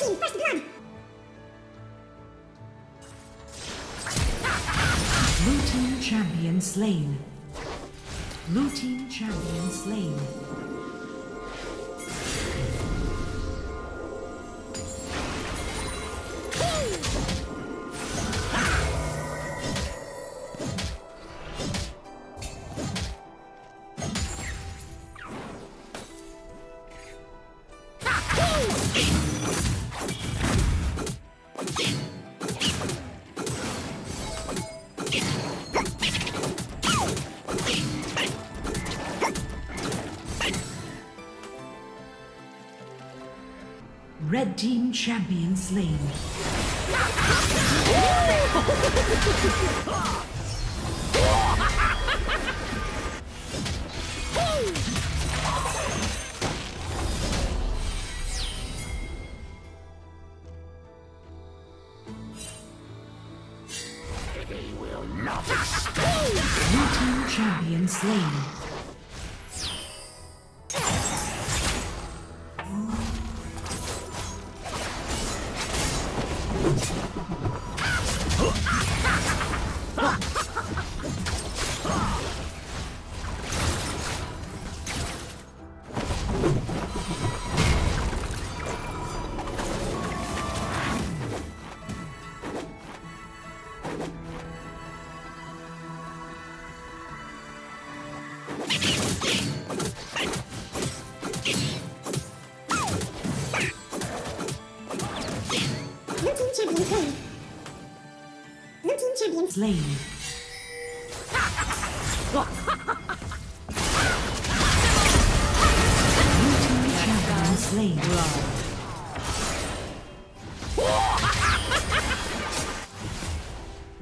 team, first blood! Blue team champion slain. Blue team champion slain. Champion slain. Blue team champion slain. Slain. Blue team slain.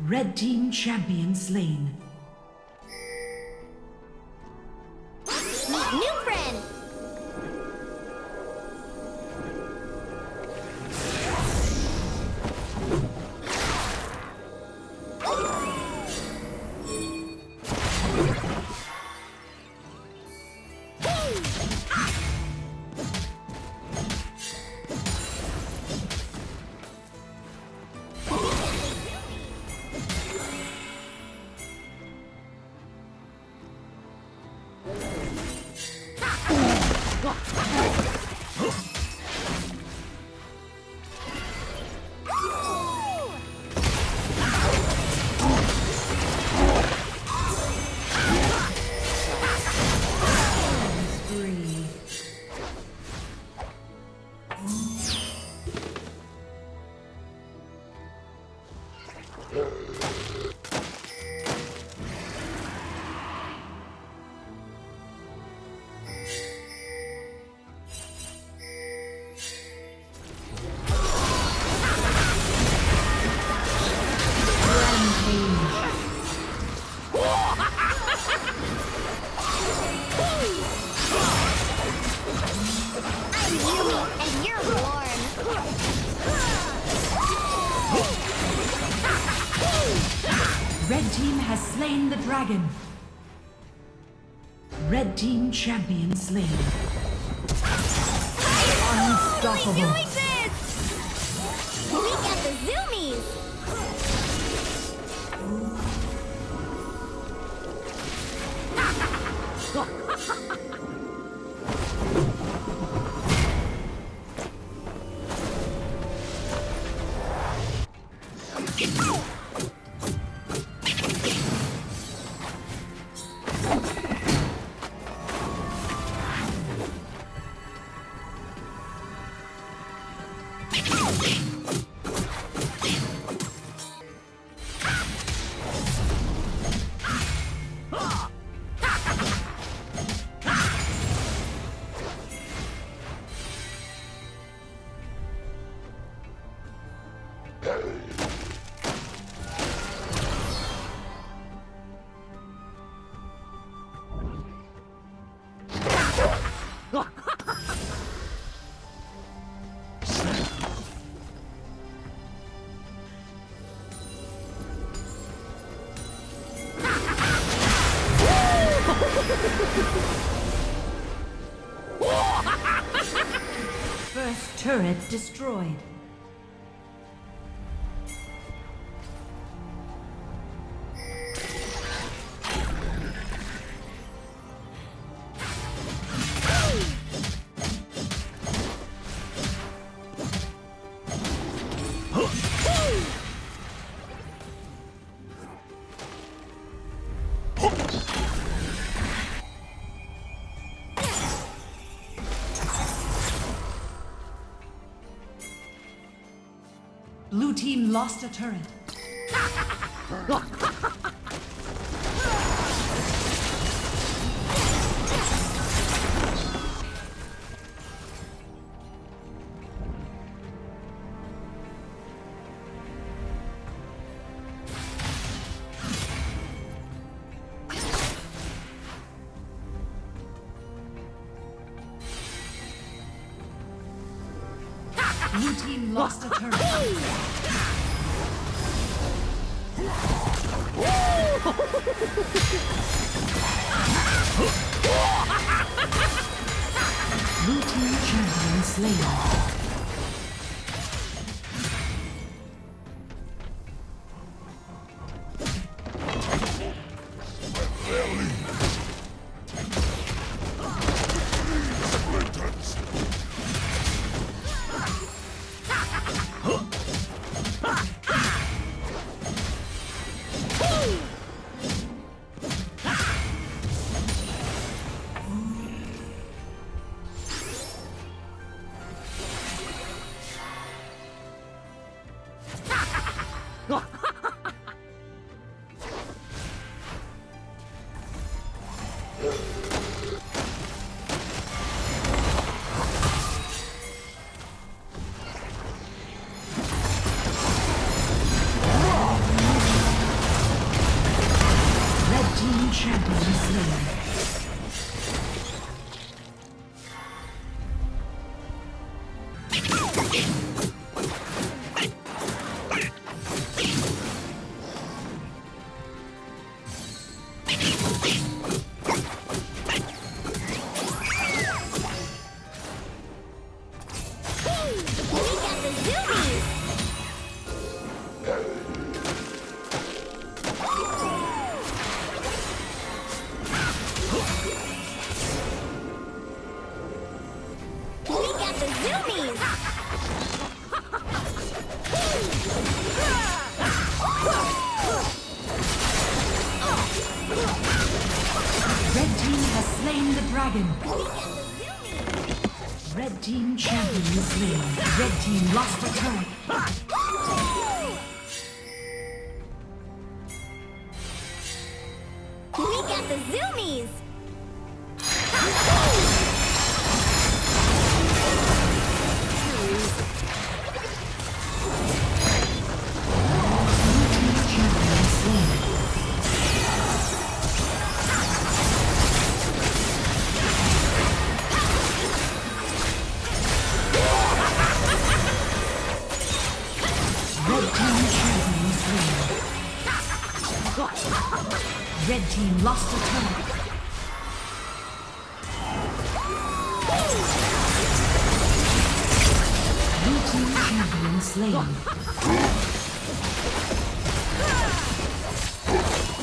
Red team champion slain. Champion slain. Unstoppable. Doing this! We got the zoomies! destroyed. team lost a turret. team lost a turn. Blue team champion Slayer. the dragon. Red team champion slain. Red team lost a turret.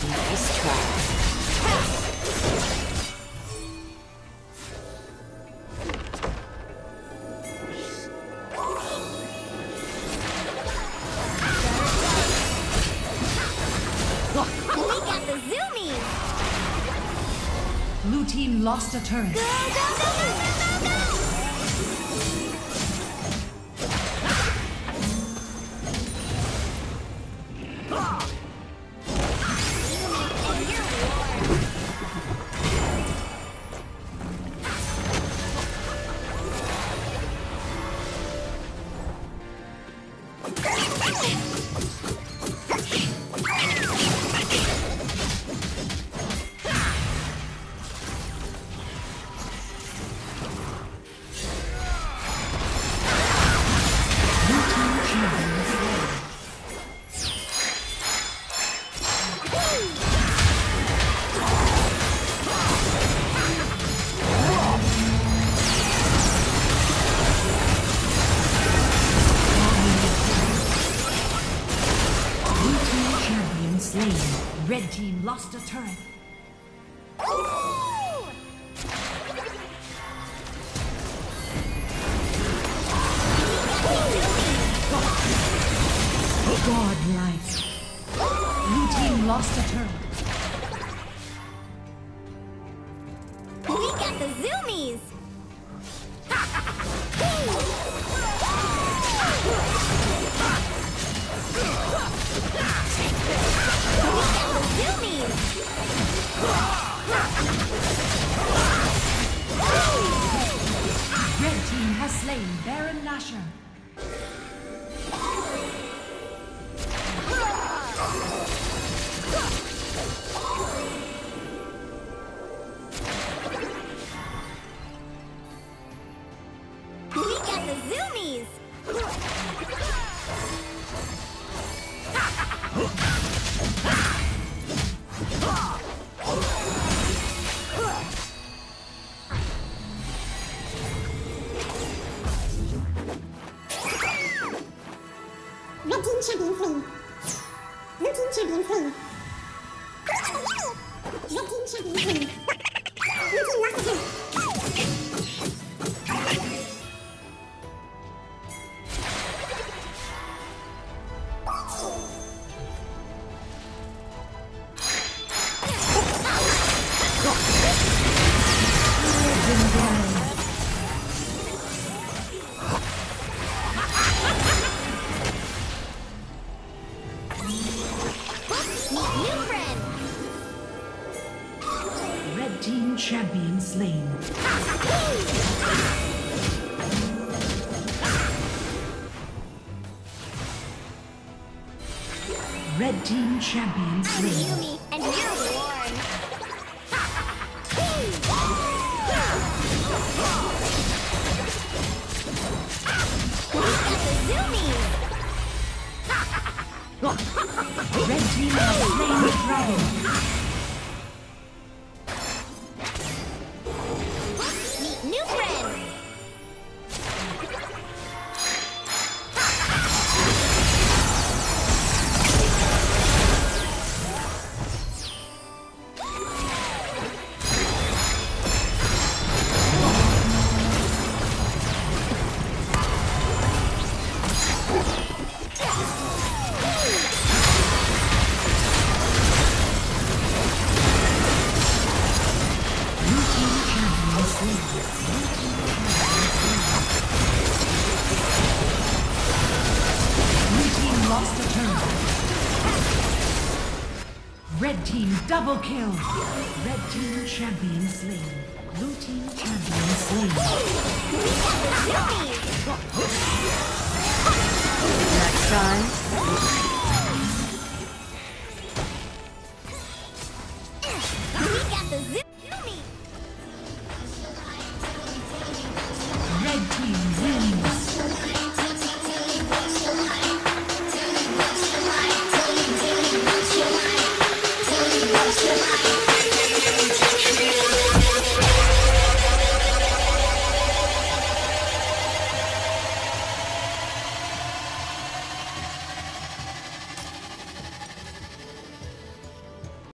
Nice try. Blue team lost a turn. Go, go, go! lost a turret. We got the zoomies! we got the zoomies! Red team has slain Baron Nashor. Red team champion slain. Yumi, and you're. The. Red team has slain the dragon. Double kill. Red team champion slain. Blue team champion slain. Next time,